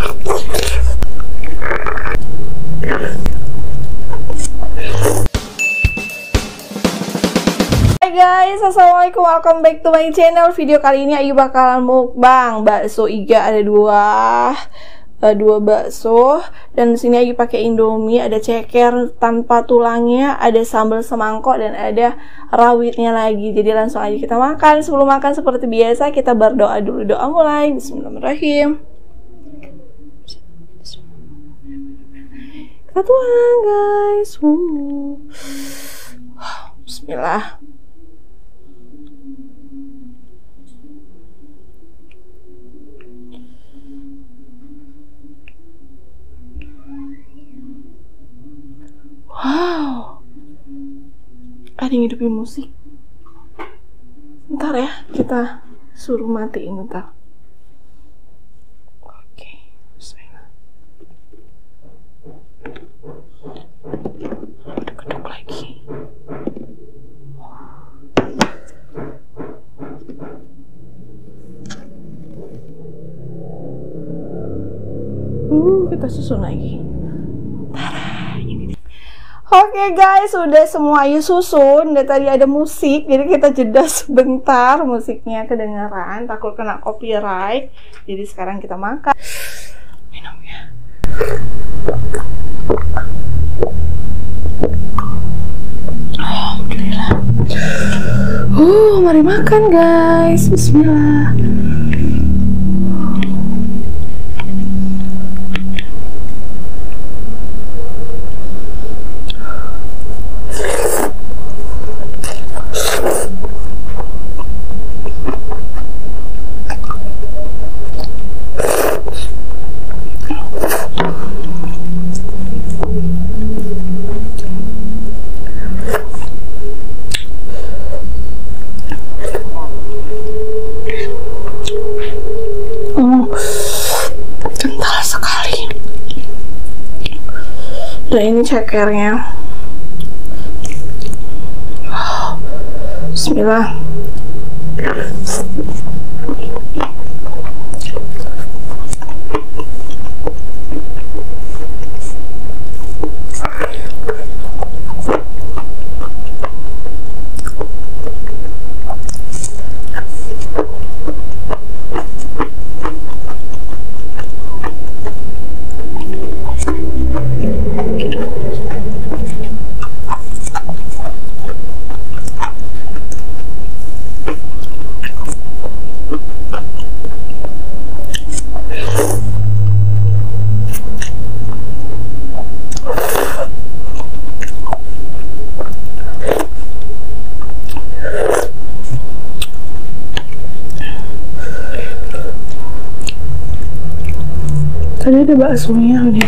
Hai guys, assalamualaikum, welcome back to my channel. Video kali ini Ayu bakalan mukbang bakso iga ada dua, uh, dua bakso dan di sini Ayu pakai Indomie, ada ceker tanpa tulangnya, ada sambal semangkok dan ada rawitnya lagi. Jadi langsung aja kita makan. Sebelum makan seperti biasa kita berdoa dulu. Doa mulai. Bismillahirrahmanirrahim. Kita tuang guys. Uh. Bismillah. Wow. Ada yang hidupin musik. Ntar ya, kita suruh matiin ntar. Susun lagi. Oke guys, udah semua Ayu susun. Dan tadi ada musik, jadi kita jeda sebentar musiknya kedengaran, takut kena copyright. Jadi sekarang kita makan. Minum ya. Alhamdulillah. Uh, mari makan guys. Bismillah. Ini cekernya. Bismillah. da ba a soyayya ne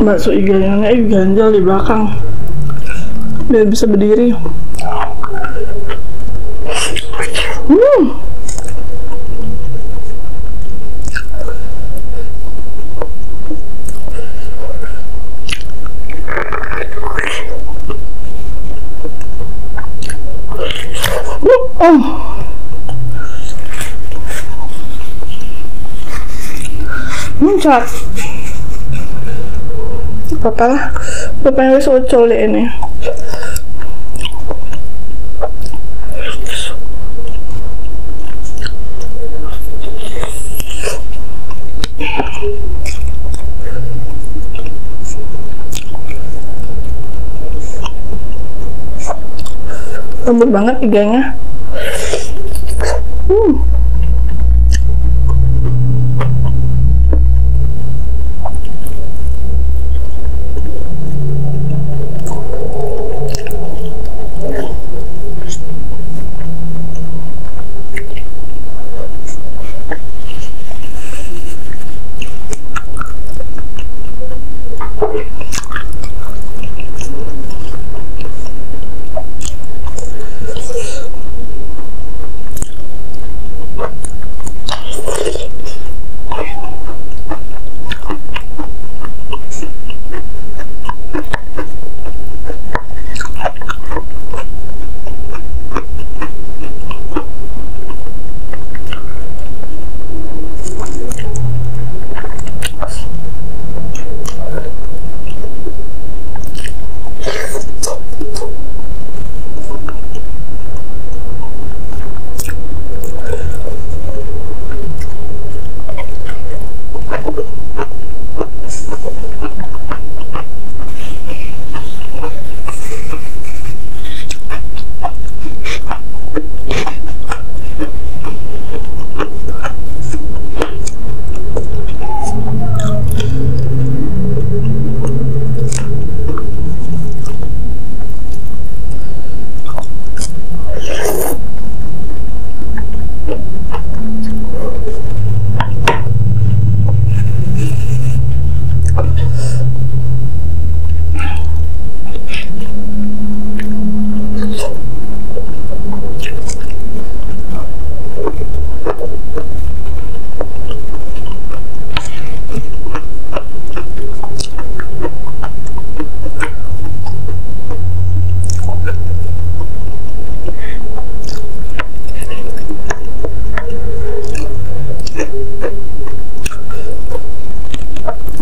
bakso iganya eh ganjal di belakang biar bisa berdiri hmm. Oh. Muncak. Apa lah? Bapak yang wis ucul ini. lembut banget iganya hmm.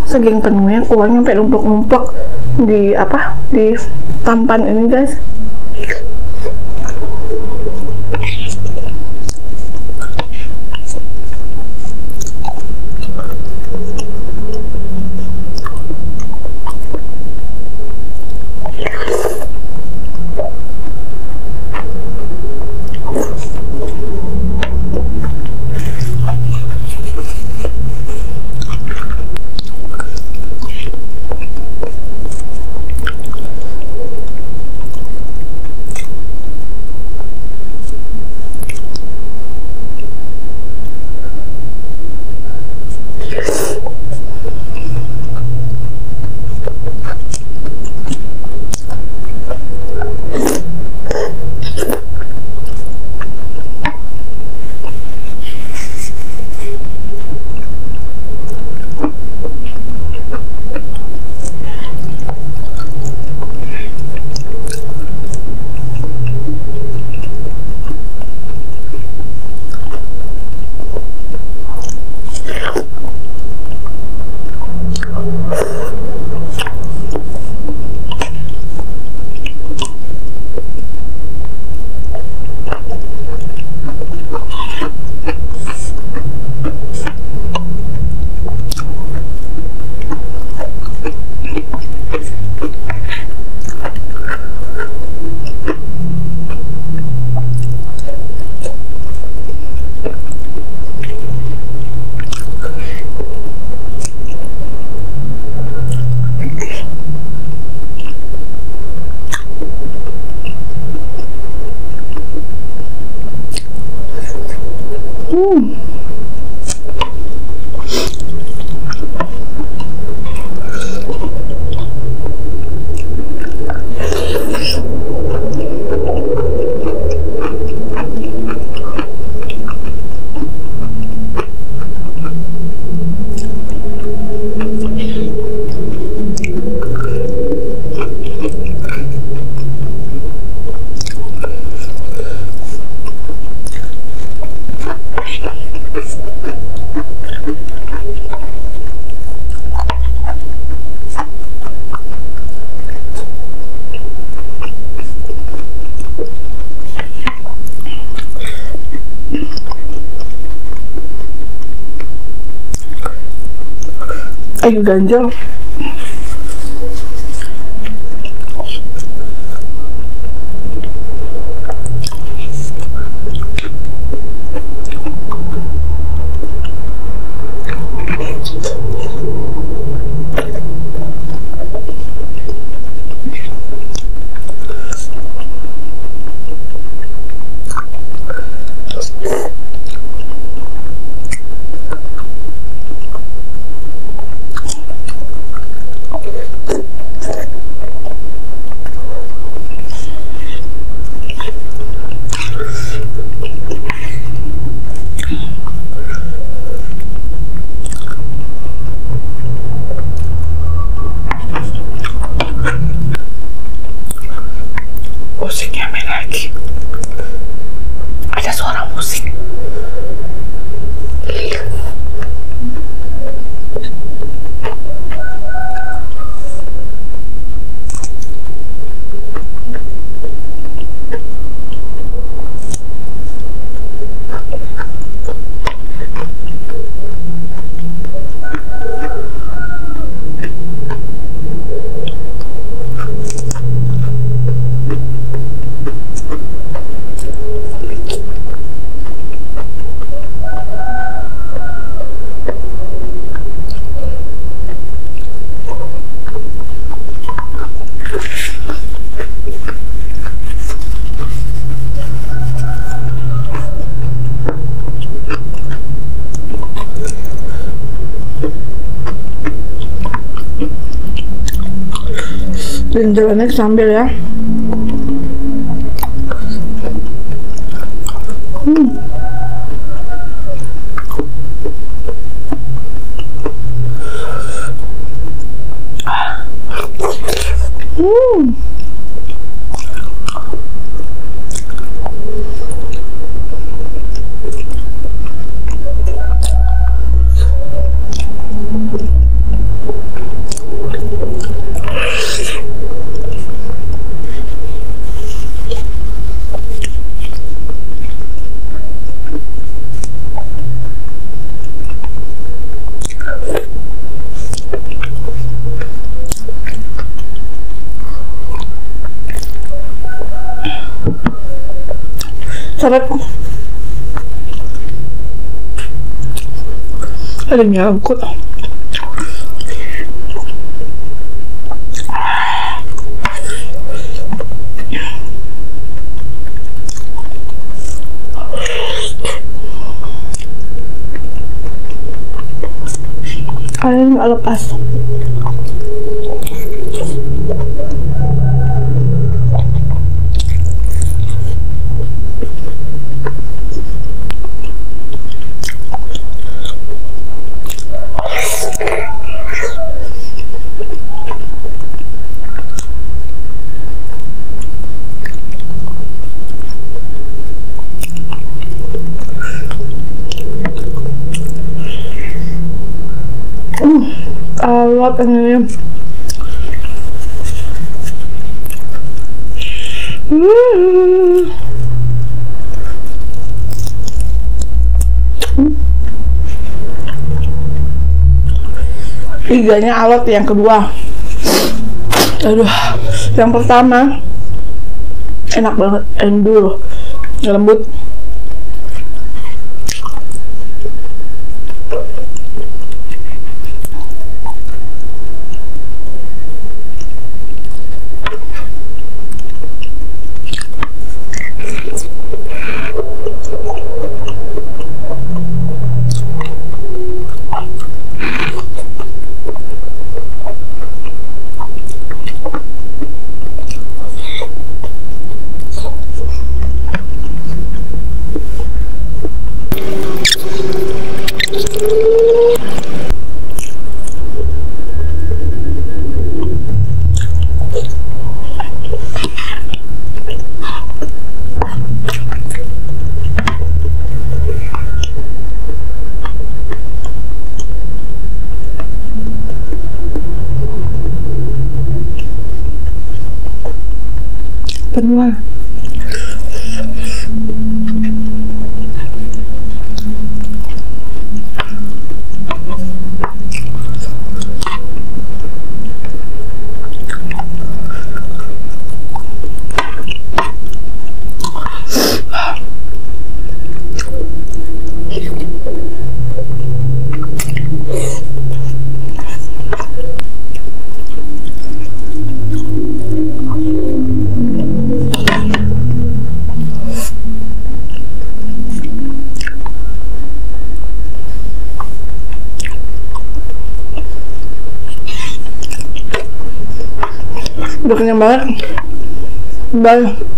Saking penuhnya kuahnya sampai numpuk-numpuk di apa? Di tampan ini guys Hum. Ayo ganjel. Dan jalannya sambil ya. Sarap. Ada nyangkut. Kalian nggak lepas. Mm. Iganya alot yang kedua Aduh Yang pertama Enak banget Endul Lembut 什么？Udah kenyang banget. Bye